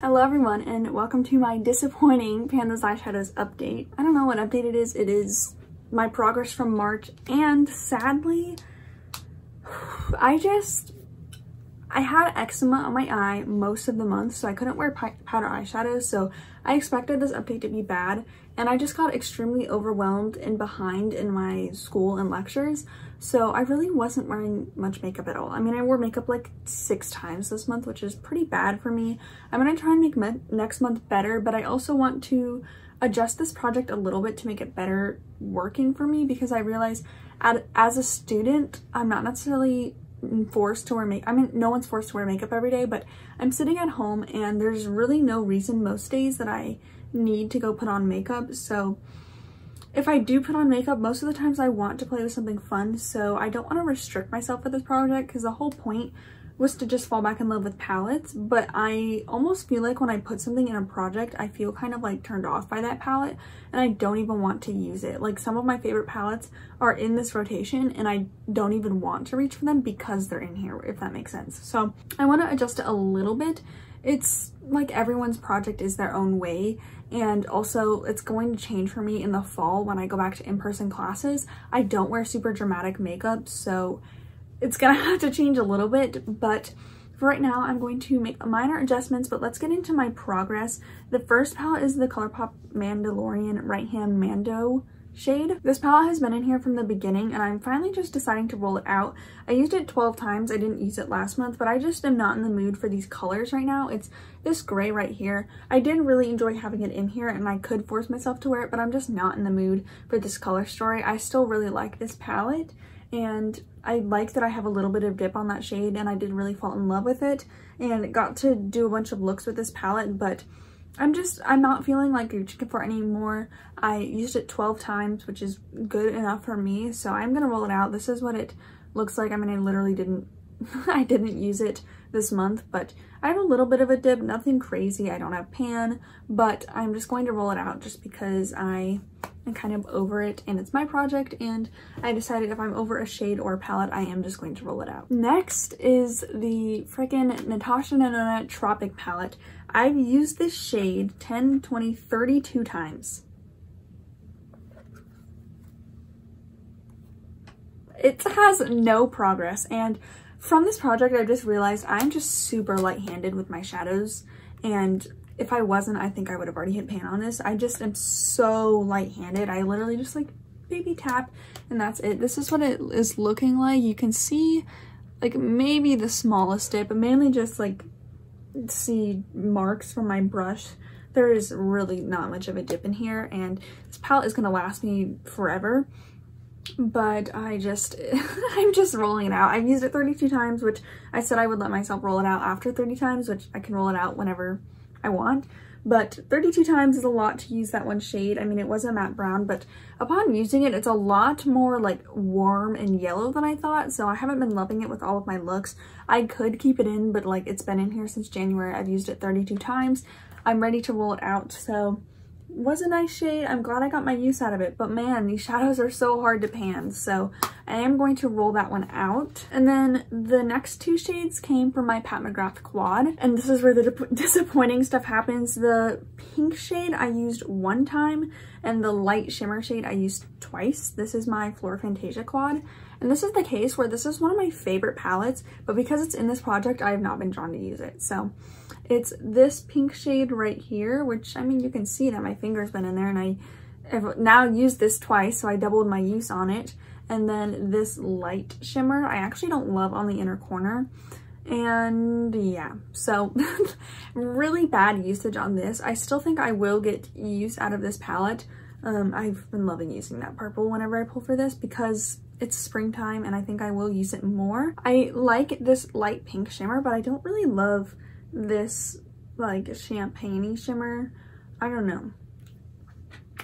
Hello everyone and welcome to my disappointing Pan Those Eyeshadows update. I don't know what update it is. It is my progress from March and sadly, I just, I had eczema on my eye most of the month so I couldn't wear powder eyeshadows so I expected this update to be bad and I just got extremely overwhelmed and behind in my school and lectures so I really wasn't wearing much makeup at all. I mean, I wore makeup like six times this month, which is pretty bad for me. I'm gonna try and make next month better, but I also want to adjust this project a little bit to make it better working for me because I realize as a student, I'm not necessarily forced to wear makeup. I mean, no one's forced to wear makeup every day, but I'm sitting at home and there's really no reason most days that I need to go put on makeup. So if I do put on makeup, most of the times I want to play with something fun, so I don't want to restrict myself with this project because the whole point was to just fall back in love with palettes, but I almost feel like when I put something in a project, I feel kind of like turned off by that palette and I don't even want to use it. Like some of my favorite palettes are in this rotation and I don't even want to reach for them because they're in here, if that makes sense. So I want to adjust it a little bit. It's like everyone's project is their own way and also it's going to change for me in the fall when I go back to in-person classes. I don't wear super dramatic makeup so it's gonna have to change a little bit but for right now I'm going to make minor adjustments but let's get into my progress. The first palette is the ColourPop Mandalorian Right Hand Mando shade. This palette has been in here from the beginning and I'm finally just deciding to roll it out. I used it 12 times. I didn't use it last month, but I just am not in the mood for these colors right now. It's this gray right here. I did really enjoy having it in here and I could force myself to wear it, but I'm just not in the mood for this color story. I still really like this palette and I like that I have a little bit of dip on that shade and I did really fall in love with it and got to do a bunch of looks with this palette, but I'm just, I'm not feeling like reaching for it anymore. I used it 12 times, which is good enough for me. So I'm going to roll it out. This is what it looks like. I mean, I literally didn't, I didn't use it this month, but I have a little bit of a dip, nothing crazy. I don't have pan, but I'm just going to roll it out just because I am kind of over it and it's my project and I decided if I'm over a shade or a palette, I am just going to roll it out. Next is the freaking Natasha Denona Tropic palette. I've used this shade 10, 20, 32 times. It has no progress and from this project I just realized I'm just super light-handed with my shadows and if I wasn't I think I would have already hit pan on this. I just am so light-handed. I literally just like baby tap and that's it. This is what it is looking like. You can see like maybe the smallest dip but mainly just like see marks from my brush. There is really not much of a dip in here and this palette is going to last me forever. But I just, I'm just rolling it out. I've used it 32 times, which I said I would let myself roll it out after 30 times, which I can roll it out whenever I want but 32 times is a lot to use that one shade. I mean, it was a matte brown, but upon using it, it's a lot more like warm and yellow than I thought, so I haven't been loving it with all of my looks. I could keep it in, but like it's been in here since January. I've used it 32 times. I'm ready to roll it out, so was a nice shade. I'm glad I got my use out of it, but man, these shadows are so hard to pan. So I am going to roll that one out. And then the next two shades came from my Pat McGrath quad. And this is where the disappointing stuff happens. The pink shade I used one time and the light shimmer shade I used twice. This is my Fleur Fantasia quad. And this is the case where this is one of my favorite palettes, but because it's in this project, I have not been drawn to use it. So it's this pink shade right here, which I mean, you can see that my finger's been in there and I have now used this twice, so I doubled my use on it. And then this light shimmer, I actually don't love on the inner corner. And yeah, so really bad usage on this. I still think I will get use out of this palette. Um, I've been loving using that purple whenever I pull for this because it's springtime and I think I will use it more. I like this light pink shimmer, but I don't really love this like champagne shimmer. I don't know.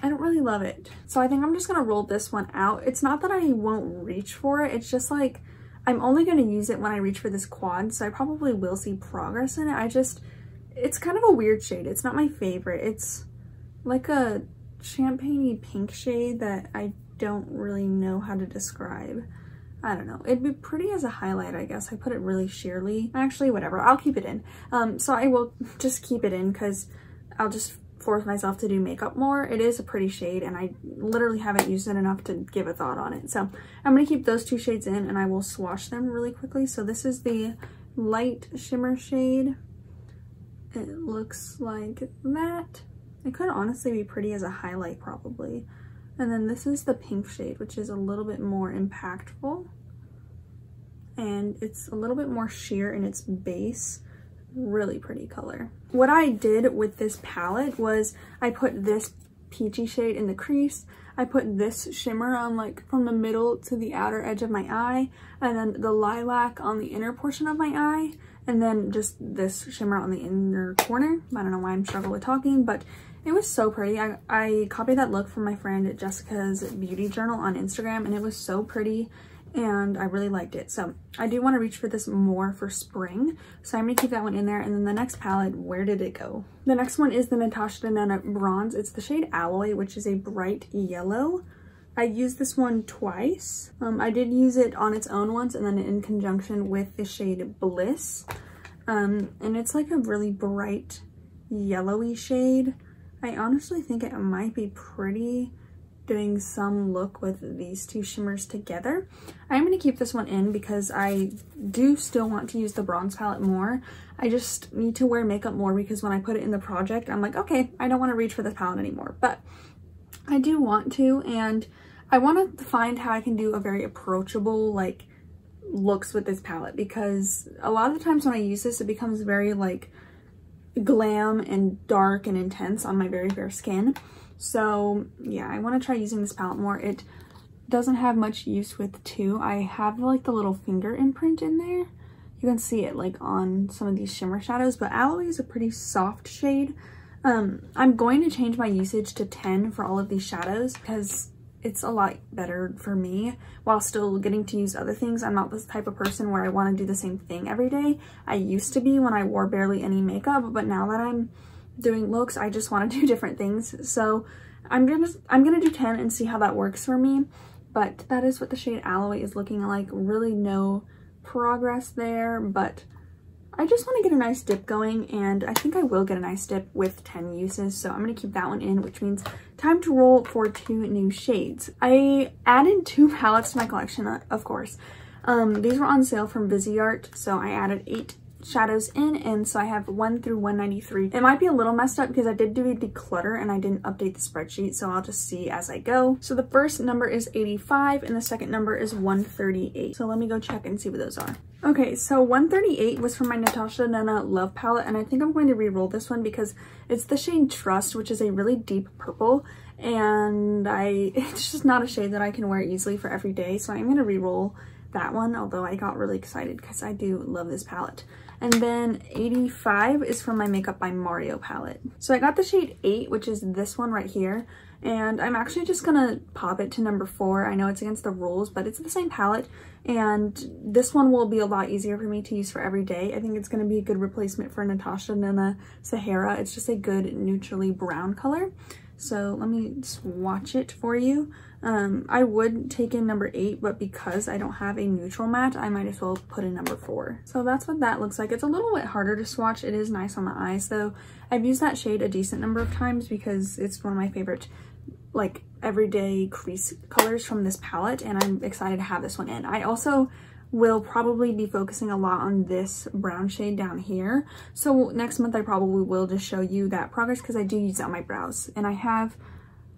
I don't really love it. So I think I'm just gonna roll this one out. It's not that I won't reach for it. It's just like, I'm only gonna use it when I reach for this quad. So I probably will see progress in it. I just, it's kind of a weird shade. It's not my favorite. It's like a champagne pink shade that I don't really know how to describe. I don't know. It'd be pretty as a highlight, I guess. I put it really sheerly. Actually, whatever. I'll keep it in. Um, so I will just keep it in because I'll just force myself to do makeup more. It is a pretty shade and I literally haven't used it enough to give a thought on it. So I'm going to keep those two shades in and I will swatch them really quickly. So this is the light shimmer shade. It looks like that. It could honestly be pretty as a highlight probably. And then this is the pink shade, which is a little bit more impactful. And it's a little bit more sheer in its base. Really pretty color. What I did with this palette was I put this peachy shade in the crease. I put this shimmer on like from the middle to the outer edge of my eye and then the lilac on the inner portion of my eye and then just this shimmer on the inner corner. I don't know why I'm struggling with talking, but it was so pretty. I, I copied that look from my friend Jessica's beauty journal on Instagram and it was so pretty and I really liked it. So I do want to reach for this more for spring. So I'm going to keep that one in there. And then the next palette, where did it go? The next one is the Natasha Denona Bronze. It's the shade Alloy, which is a bright yellow. I used this one twice. Um, I did use it on its own once and then in conjunction with the shade Bliss. Um, and it's like a really bright yellowy shade. I honestly think it might be pretty doing some look with these two shimmers together. I'm going to keep this one in because I do still want to use the bronze palette more. I just need to wear makeup more because when I put it in the project, I'm like, okay, I don't want to reach for this palette anymore. But I do want to and I want to find how I can do a very approachable like looks with this palette because a lot of the times when I use this, it becomes very like glam and dark and intense on my very fair skin. So yeah, I want to try using this palette more. It doesn't have much use with two. I have like the little finger imprint in there. You can see it like on some of these shimmer shadows, but Alloy is a pretty soft shade. Um, I'm going to change my usage to 10 for all of these shadows because it's a lot better for me while still getting to use other things. I'm not this type of person where I want to do the same thing every day. I used to be when I wore barely any makeup, but now that I'm doing looks, I just want to do different things. So I'm gonna I'm gonna do 10 and see how that works for me. But that is what the shade Alloy is looking like. Really no progress there, but I just want to get a nice dip going and I think I will get a nice dip with 10 uses. So I'm going to keep that one in, which means time to roll for two new shades. I added two palettes to my collection, of course. Um, these were on sale from Viseart, so I added eight shadows in and so I have 1 through 193. It might be a little messed up because I did do a declutter and I didn't update the spreadsheet so I'll just see as I go. So the first number is 85 and the second number is 138. So let me go check and see what those are. Okay, so 138 was from my Natasha Denona Love Palette and I think I'm going to re-roll this one because it's the shade Trust which is a really deep purple and I it's just not a shade that I can wear easily for every day so I'm going to re-roll that one although I got really excited because I do love this palette. And then 85 is from my Makeup by Mario palette. So I got the shade 8, which is this one right here. And I'm actually just gonna pop it to number 4. I know it's against the rules, but it's the same palette. And this one will be a lot easier for me to use for every day. I think it's gonna be a good replacement for Natasha Denona Sahara. It's just a good neutrally brown color. So let me swatch it for you. Um, I would take in number eight, but because I don't have a neutral matte, I might as well put in number four. So that's what that looks like. It's a little bit harder to swatch. It is nice on the eyes though. I've used that shade a decent number of times because it's one of my favorite like everyday crease colors from this palette and I'm excited to have this one in. I also will probably be focusing a lot on this brown shade down here. So next month I probably will just show you that progress because I do use it on my brows and I have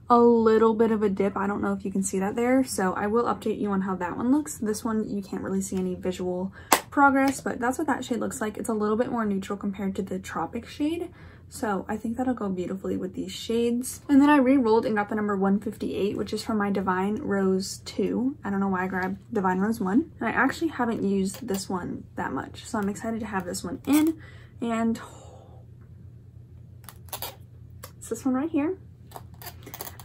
a little bit of a dip. I don't know if you can see that there. So I will update you on how that one looks. This one, you can't really see any visual progress, but that's what that shade looks like. It's a little bit more neutral compared to the Tropic shade. So I think that'll go beautifully with these shades. And then I re-rolled and got the number 158, which is from my Divine Rose 2. I don't know why I grabbed Divine Rose 1. And I actually haven't used this one that much. So I'm excited to have this one in. And it's this one right here.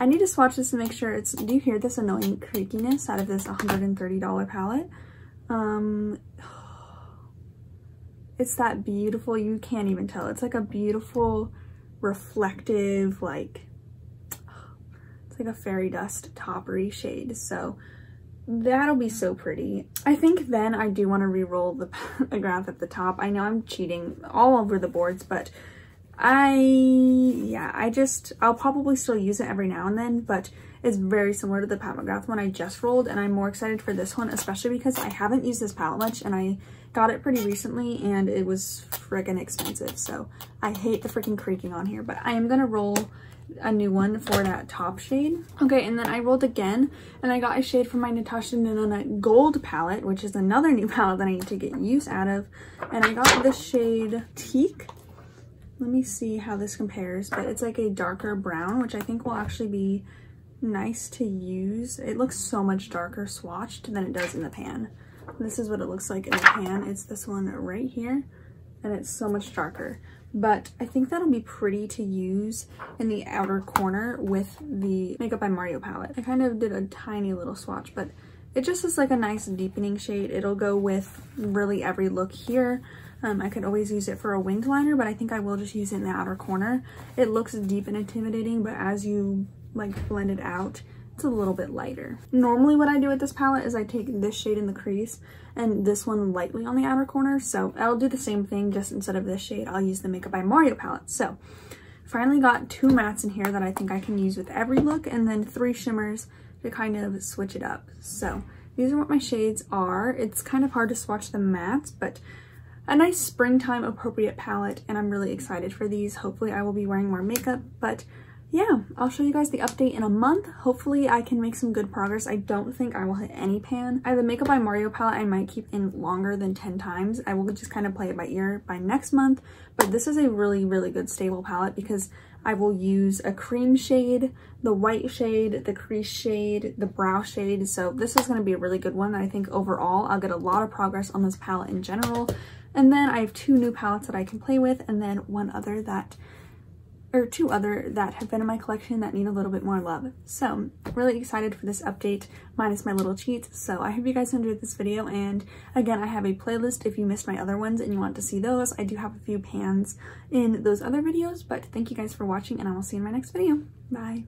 I need to swatch this to make sure it's, do you hear this annoying creakiness out of this $130 palette? Um, it's that beautiful, you can't even tell. It's like a beautiful, reflective, like, it's like a fairy dust toppery shade. So that'll be so pretty. I think then I do want to re-roll the graph at the top. I know I'm cheating all over the boards, but I, yeah, I just, I'll probably still use it every now and then, but it's very similar to the Pat McGrath one I just rolled, and I'm more excited for this one, especially because I haven't used this palette much, and I got it pretty recently, and it was freaking expensive, so I hate the freaking creaking on here, but I am gonna roll a new one for that top shade. Okay, and then I rolled again, and I got a shade from my Natasha Denona Gold palette, which is another new palette that I need to get use out of, and I got the shade Teak. Let me see how this compares, but it's like a darker brown, which I think will actually be nice to use. It looks so much darker swatched than it does in the pan. This is what it looks like in the pan. It's this one right here, and it's so much darker but I think that'll be pretty to use in the outer corner with the Makeup by Mario palette. I kind of did a tiny little swatch, but it just is like a nice deepening shade. It'll go with really every look here. Um, I could always use it for a winged liner, but I think I will just use it in the outer corner. It looks deep and intimidating, but as you like blend it out, it's a little bit lighter. Normally what I do with this palette is I take this shade in the crease and this one lightly on the outer corner. So I'll do the same thing, just instead of this shade, I'll use the Makeup by Mario palette. So finally got two mattes in here that I think I can use with every look and then three shimmers to kind of switch it up. So these are what my shades are. It's kind of hard to swatch the mattes, but a nice springtime appropriate palette and I'm really excited for these. Hopefully I will be wearing more makeup, but yeah, I'll show you guys the update in a month. Hopefully I can make some good progress. I don't think I will hit any pan. I have the Makeup by Mario palette I might keep in longer than 10 times. I will just kind of play it by ear by next month, but this is a really, really good stable palette because I will use a cream shade, the white shade, the crease shade, the brow shade. So this is going to be a really good one. I think overall I'll get a lot of progress on this palette in general. And then I have two new palettes that I can play with and then one other that or two other that have been in my collection that need a little bit more love. So really excited for this update minus my little cheats. So I hope you guys enjoyed this video. And again, I have a playlist if you missed my other ones and you want to see those. I do have a few pans in those other videos, but thank you guys for watching and I will see you in my next video. Bye.